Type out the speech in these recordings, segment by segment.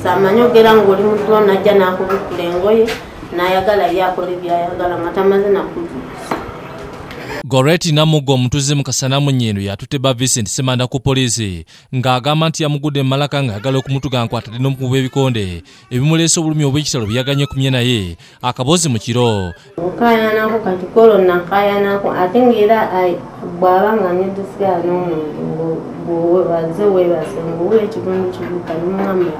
mukisa amanyi ogera ngaoli mutulo najja nakubikula engoye nayagala byakola ebyayagala nga tamaze nakuzukisa goreti namugga omutuuze mu kasanamu nnyendo yatuteba vincent semanda ku poliisi ng'agamba nti yamugudde mu malaka ng'ayagala okumutuga nkwatadde n'omukuba ebikonde ebimuleese obulumi obw'ekitalo buyaganye kumye naye akabozi mu kiro. Okayanako kati kolo nakayanako ate ngaera bw'aba nga nedisigaa n'omuntu baze webase ngaowa ekitundu kibuka nimugamba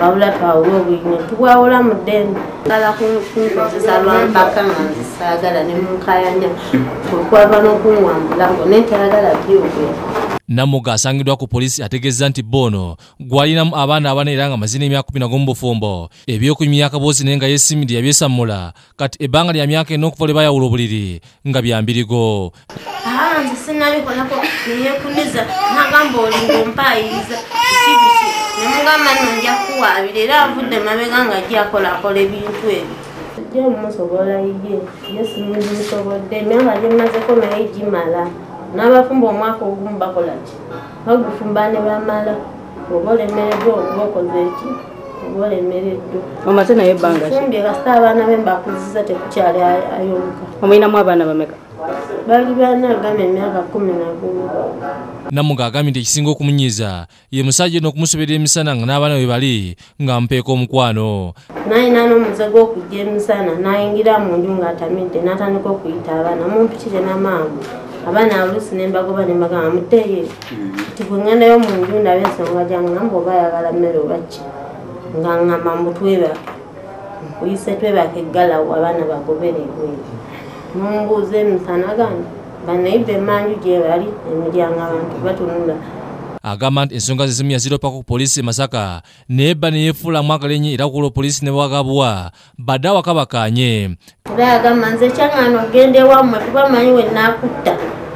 wabula twawula obwine tubwawula mu ddembe. Gala kunkozesa lwampaka nga nzisaagala nemunkayanya okwava n'okunwambulako netayagala byokwera namuga asangiddwa ku poliisi ategeeza nti boono gwalinamu abaana abana era nga mazina emyaka kumi nago mu bufumbo. Ebyokunyumya akaboozi naye nga yesimidi yabyesammula kati ebbanga lya myaka ena okuva lwe bayawula obuliri nga byambirigo nze sinabikolako neyekuniza nagamba olinga ompayiriza kibiki nemugamba nonja kuwaabira era avudde mabega nga gyakolakola ebintu ebyo ojja mumusobola ye ye simuzimusobodde emyaka gyemazeko naye gimala n'abafumba omwaka ogumu bakolaki bagufumba ne bamala oba olemereddwa okuba okoze eki olemereddwa omaze naye ebbanga ki? Fumbye kasita abaana be mbakuziza tekukyali ayonka. Omulinamu abaana bameka bali banagama emyaka kumi nagumu namuga agambye nti ekisinga okumunyiiza ye musajja ono okumusoberera emisana nga n'abaana bwe bali ng'amupeeka omukwano. Nayina n'omuze gw'okujja emisana nayingira mu nju ng'atamidde n'atandika okuyita abaana. Mumpikire n'amangu abaana oluusi nembagoba nembagamba muteye nti bwe ŋŋendayo mu nju ndaba ensonga gyange ngamba oba ayagala mmere oba ki nga ŋŋamba mbu twebake eggalawo abaana bagobere ebweru. Mumbuuza emisana gandi banaiba emanju gye bali emiryango abantu batunula. Agamba nti ensonga zezimu yaziropako ku poliisi e masaka naye bba neyefuulamu akalenye era kukola poliisi ne bwagabwa badde awaka bakanye era yagamba nze kyaŋŋana ogenda ewammwe kuba manyi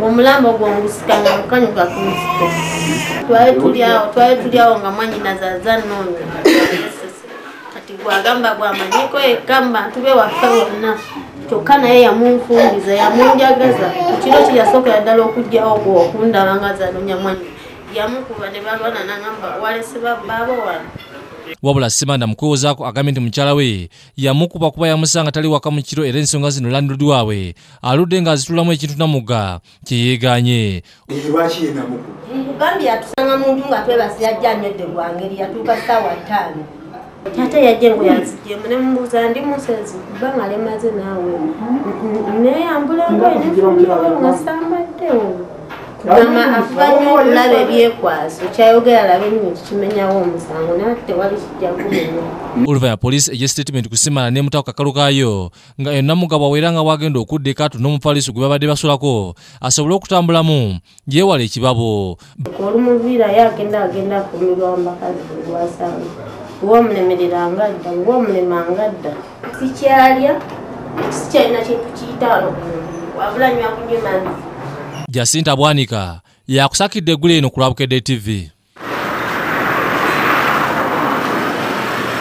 omulambo gwongusika nga mukanyuka ku nsiko. Twali tulyawo twali tulyawo nga mwanyinazaza nnoonya kati gwagamba gwamanyiko yekamba ntube waffe wonna kyokka naye yamunfumbiza yamunjagaza kiro kiyasookera ddala okugjawo gwe okundaba nga zanoonya mwanyi yamukuba ne balwana nagamba walese babbaabo wano wabula semanda mukwewozaako agambye nti mukyala we yamukuba kuba yamusanga tali waka mu kiro era ensonga zino landudwawe aludde ng'azitulamu ekintu namuga kyeyeeganye lwaki yenamuku nkugambye yatusanga mu nju nga twebasi yajja anywedde bwangeri yatuuka ssaawa ttaano. Ate yajje ngo yanzijjemu ne mumubuuza ndi musezi kubanga lemaze naawe. Neyambula engoye nefumbirewo nga sambaddewo kugamba nnyo okulaba ebyekwaso. Kyayogera labe nnyo kikimenyawo omusango naye tewali kijja kumenya. Oluvannyuma poliisi egye statement kusimana n'emutako kakalu kaayo nga yonna mugabo aweera nga bwagenda okudda ekatu n'omufaliso gwe babadde basulako. Asobole okutambulamu? Yeewala ekibabo. Olumuviira ye agenda agenda kumirwa mbakazi lwasanga bwe omulemerera ngadda bwe omulema ngadda sikyalya sikyalina kintu kiyitaano wabula nywa kunywa mazzi jasinta bwanika yakusakidde eggulu eno ku lwabukedde tv